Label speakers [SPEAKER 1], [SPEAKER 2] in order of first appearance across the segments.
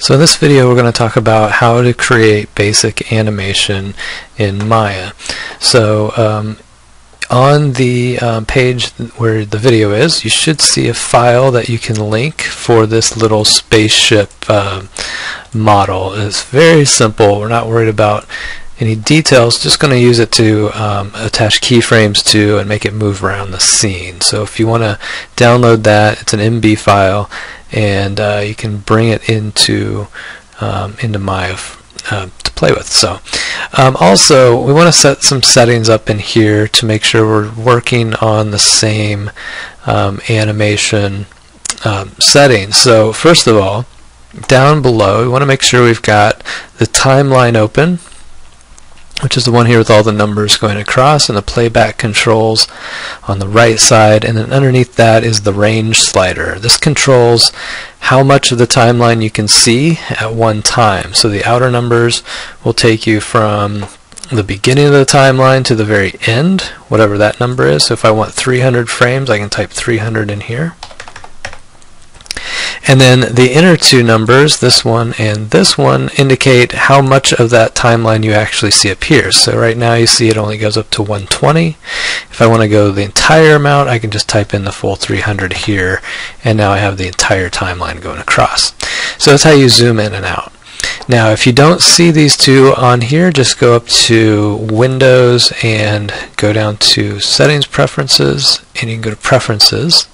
[SPEAKER 1] So in this video we're going to talk about how to create basic animation in Maya. So um, on the um, page where the video is you should see a file that you can link for this little spaceship uh, model. It's very simple. We're not worried about any details, just going to use it to um, attach keyframes to and make it move around the scene. So if you want to download that, it's an MB file and uh, you can bring it into um, into Maya uh, to play with. So um, also we want to set some settings up in here to make sure we're working on the same um, animation um, settings. So first of all, down below we want to make sure we've got the timeline open which is the one here with all the numbers going across and the playback controls on the right side and then underneath that is the range slider. This controls how much of the timeline you can see at one time. So the outer numbers will take you from the beginning of the timeline to the very end, whatever that number is. So if I want 300 frames, I can type 300 in here. And then the inner two numbers, this one and this one, indicate how much of that timeline you actually see appear. So right now you see it only goes up to 120. If I want to go the entire amount, I can just type in the full 300 here, and now I have the entire timeline going across. So that's how you zoom in and out. Now if you don't see these two on here, just go up to Windows and go down to Settings Preferences, and you can go to Preferences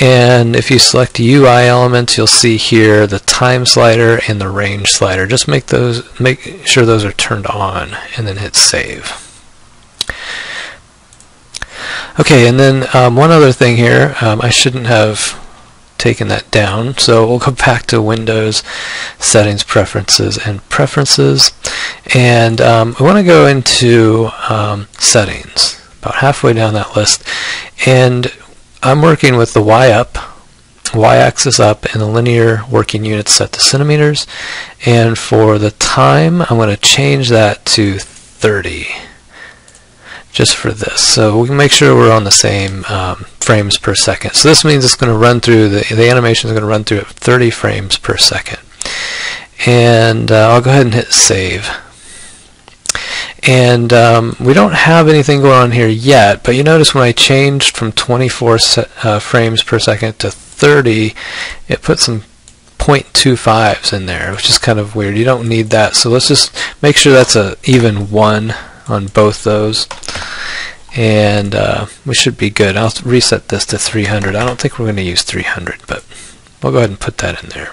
[SPEAKER 1] and if you select UI elements, you'll see here the time slider and the range slider. Just make those, make sure those are turned on, and then hit save. Okay, and then um, one other thing here, um, I shouldn't have taken that down. So we'll go back to Windows, Settings, Preferences, and Preferences. And um, we want to go into um, Settings, about halfway down that list. And I'm working with the Y up, y-axis up, and the linear working unit set to centimeters. And for the time, I'm going to change that to 30 just for this. So we can make sure we're on the same um, frames per second. So this means it's going to run through, the, the animation is going to run through at 30 frames per second. And uh, I'll go ahead and hit save. And um, we don't have anything going on here yet, but you notice when I changed from 24 uh, frames per second to 30, it put some 0.25s in there, which is kind of weird. You don't need that, so let's just make sure that's a even 1 on both those. And uh, we should be good. I'll reset this to 300. I don't think we're going to use 300, but we'll go ahead and put that in there.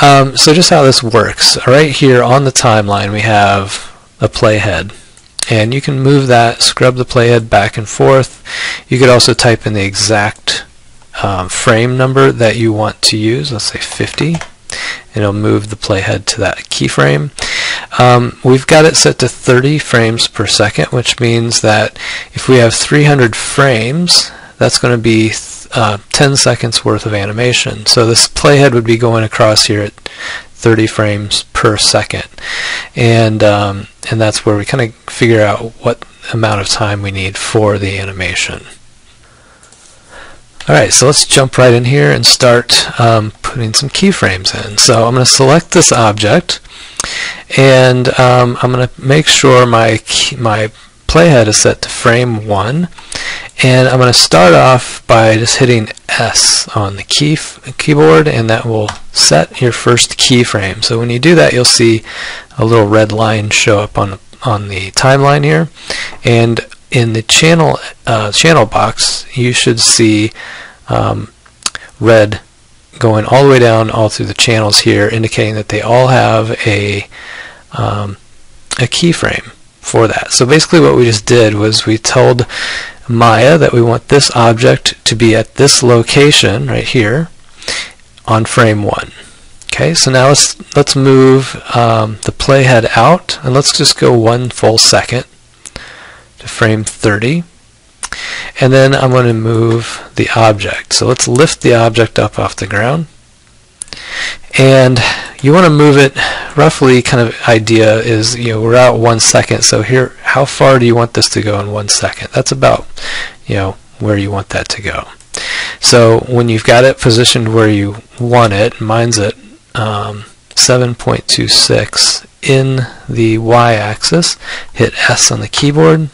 [SPEAKER 1] Um, so just how this works. Right here on the timeline we have a playhead. And you can move that, scrub the playhead back and forth. You could also type in the exact um, frame number that you want to use, let's say 50, and it'll move the playhead to that keyframe. Um, we've got it set to 30 frames per second, which means that if we have 300 frames, that's going to be uh, 10 seconds worth of animation. So this playhead would be going across here at 30 frames per second. And, um, and that's where we kind of figure out what amount of time we need for the animation. Alright, so let's jump right in here and start um, putting some keyframes in. So I'm going to select this object and um, I'm going to make sure my, key, my playhead is set to frame 1 and I'm going to start off by just hitting S on the key keyboard and that will set your first keyframe. So when you do that you'll see a little red line show up on the, on the timeline here and in the channel uh, channel box you should see um, red going all the way down all through the channels here indicating that they all have a um, a keyframe for that. So basically what we just did was we told Maya that we want this object to be at this location right here on frame 1. Okay, so now let's, let's move um, the playhead out and let's just go one full second to frame 30 and then I'm going to move the object. So let's lift the object up off the ground and you want to move it roughly kind of idea is you know we're out one second so here how far do you want this to go in one second that's about you know where you want that to go so when you've got it positioned where you want it mine's at um, 7.26 in the y-axis, hit S on the keyboard,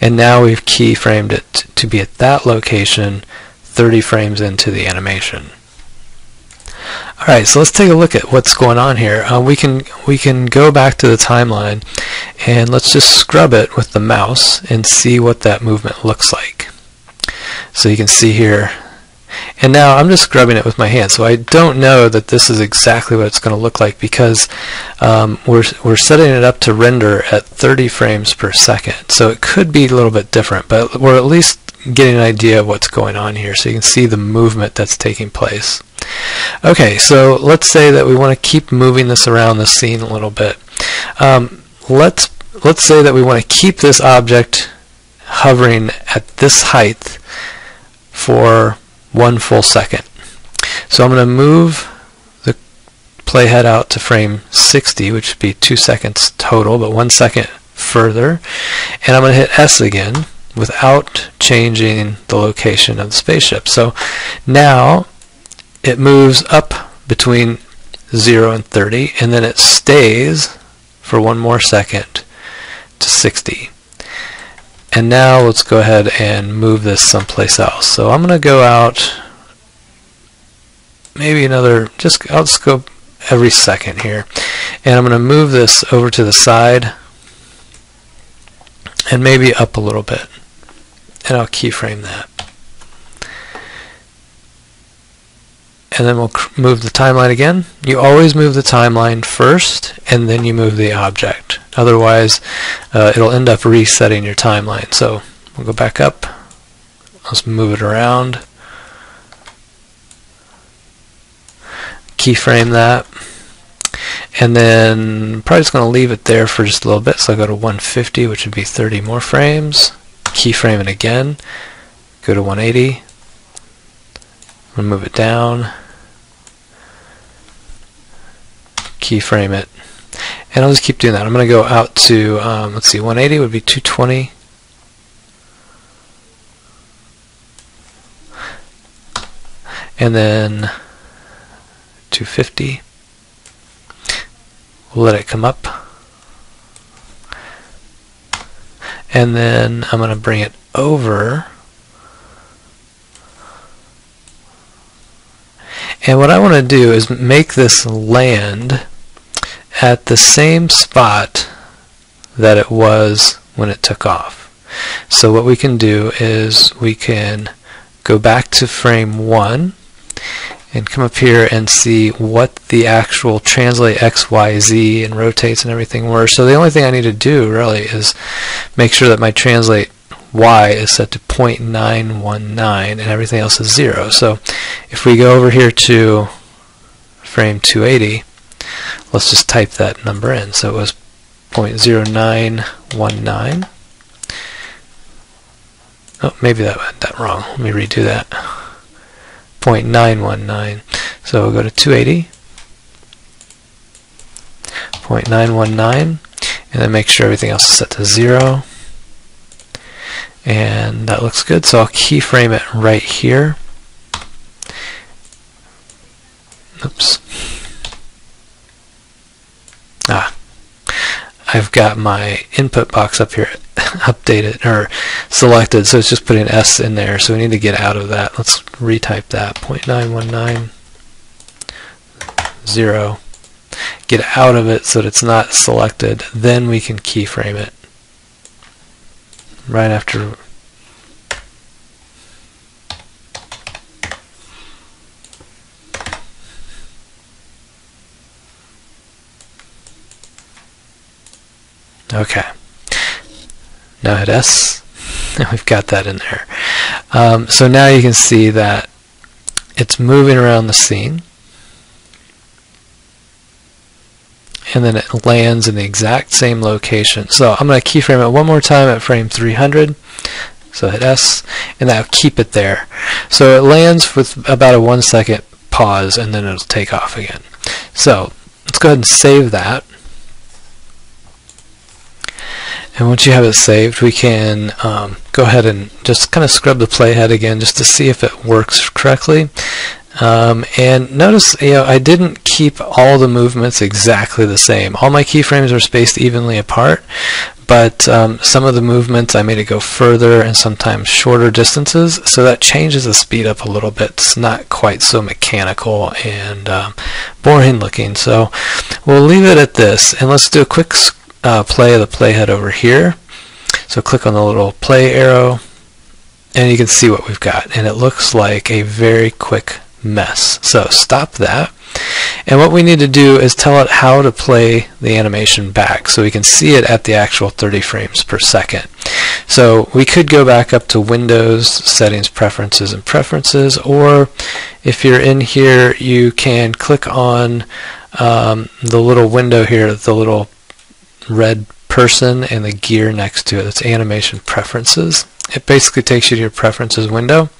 [SPEAKER 1] and now we've keyframed it to be at that location 30 frames into the animation. Alright, so let's take a look at what's going on here. Uh, we can we can go back to the timeline and let's just scrub it with the mouse and see what that movement looks like. So you can see here and now I'm just scrubbing it with my hand, so I don't know that this is exactly what it's going to look like because um, we're, we're setting it up to render at 30 frames per second. So it could be a little bit different, but we're at least getting an idea of what's going on here so you can see the movement that's taking place. Okay, so let's say that we want to keep moving this around the scene a little bit. Um, let's let's say that we want to keep this object hovering at this height for one full second. So I'm going to move the playhead out to frame 60, which would be two seconds total, but one second further. And I'm going to hit S again without changing the location of the spaceship. So now it moves up between 0 and 30, and then it stays for one more second to 60. And now let's go ahead and move this someplace else. So I'm going to go out maybe another, just I'll just go every second here. And I'm going to move this over to the side and maybe up a little bit. And I'll keyframe that. And then we'll move the timeline again. You always move the timeline first and then you move the object. Otherwise, uh, it'll end up resetting your timeline. So we'll go back up. Let's move it around. Keyframe that. And then probably just going to leave it there for just a little bit. So I'll go to 150, which would be 30 more frames. Keyframe it again. Go to 180. I'm going to move it down. Keyframe it. And I'll just keep doing that. I'm going to go out to, um, let's see, 180 would be 220. And then 250. We'll let it come up. And then I'm going to bring it over And what I want to do is make this land at the same spot that it was when it took off. So what we can do is we can go back to frame 1 and come up here and see what the actual translate X, Y, Z and rotates and everything were. So the only thing I need to do really is make sure that my translate y is set to 0.919 and everything else is 0. So if we go over here to frame 280, let's just type that number in. So it was 0.0919. Oh, maybe that went that wrong. Let me redo that. 0.919. So we'll go to 280. 0.919 and then make sure everything else is set to 0 and that looks good so I'll keyframe it right here oops I've got my input box up here updated or selected so it's just putting an S in there so we need to get out of that. Let's retype that. 0.919 0 get out of it so that it's not selected then we can keyframe it. Right after Okay. Now hit S. And we've got that in there. Um, so now you can see that it's moving around the scene. and then it lands in the exact same location. So I'm going to keyframe it one more time at frame 300. So hit S, and that'll keep it there. So it lands with about a one second pause, and then it'll take off again. So let's go ahead and save that. And once you have it saved, we can um, go ahead and just kind of scrub the playhead again just to see if it works correctly. Um, and notice, you know, I didn't keep all the movements exactly the same. All my keyframes are spaced evenly apart, but um, some of the movements I made it go further and sometimes shorter distances, so that changes the speed up a little bit. It's not quite so mechanical and um, boring looking. So we'll leave it at this, and let's do a quick uh, play the playhead over here. So click on the little play arrow, and you can see what we've got, and it looks like a very quick mess. So stop that. And what we need to do is tell it how to play the animation back so we can see it at the actual 30 frames per second. So we could go back up to Windows, Settings, Preferences, and Preferences, or if you're in here, you can click on um, the little window here, the little red person and the gear next to it. It's Animation Preferences. It basically takes you to your Preferences window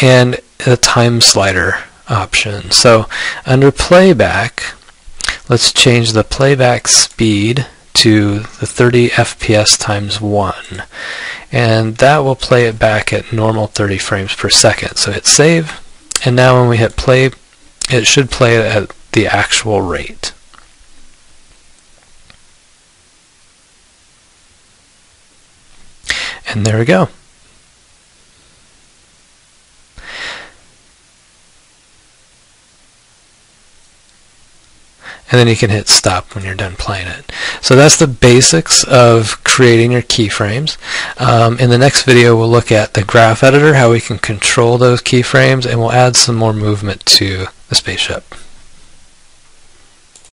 [SPEAKER 1] and the time slider option. So under playback, let's change the playback speed to the 30 FPS times 1 and that will play it back at normal 30 frames per second. So hit save and now when we hit play it should play at the actual rate. And there we go. and then you can hit stop when you're done playing it. So that's the basics of creating your keyframes. Um, in the next video we'll look at the graph editor, how we can control those keyframes, and we'll add some more movement to the spaceship.